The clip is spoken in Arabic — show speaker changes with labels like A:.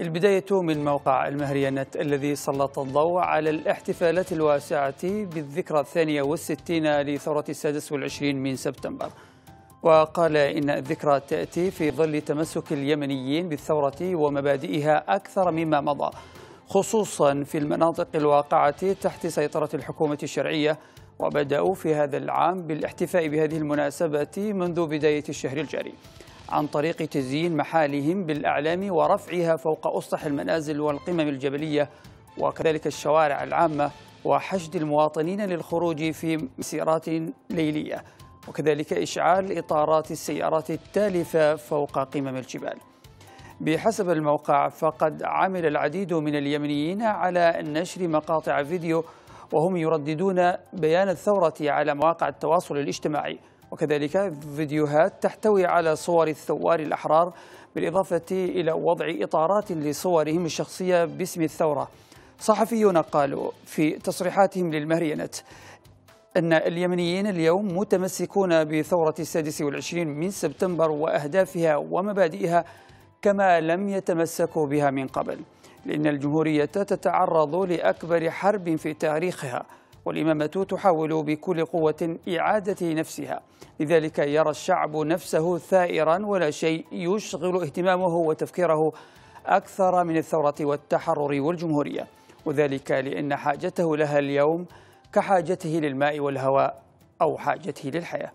A: البداية من موقع المهريانات الذي سلط الضوء على الاحتفالات الواسعة بالذكرى الثانية والستين لثورة السادس والعشرين من سبتمبر. وقال إن الذكرى تأتي في ظل تمسك اليمنيين بالثورة ومبادئها أكثر مما مضى خصوصا في المناطق الواقعة تحت سيطرة الحكومة الشرعية. وبدأوا في هذا العام بالاحتفاء بهذه المناسبة منذ بداية الشهر الجاري. عن طريق تزيين محالهم بالأعلام ورفعها فوق أسطح المنازل والقمم الجبلية وكذلك الشوارع العامة وحشد المواطنين للخروج في مسيرات ليلية وكذلك إشعال إطارات السيارات التالفة فوق قمم الجبال. بحسب الموقع فقد عمل العديد من اليمنيين على نشر مقاطع فيديو وهم يرددون بيان الثورة على مواقع التواصل الاجتماعي. وكذلك فيديوهات تحتوي على صور الثوار الأحرار بالإضافة إلى وضع إطارات لصورهم الشخصية باسم الثورة. صحفيون قالوا في تصريحاتهم للمهرينت أن اليمنيين اليوم متمسكون بثورة السادس والعشرين من سبتمبر وأهدافها ومبادئها كما لم يتمسكوا بها من قبل لأن الجمهورية تتعرض لأكبر حرب في تاريخها. والإمامة تحاول بكل قوة إعادة نفسها. لذلك يرى الشعب نفسه ثائرا ولا شيء يشغل اهتمامه وتفكيره أكثر من الثورة والتحرر والجمهورية. وذلك لأن حاجته لها اليوم كحاجته للماء والهواء أو حاجته للحياة.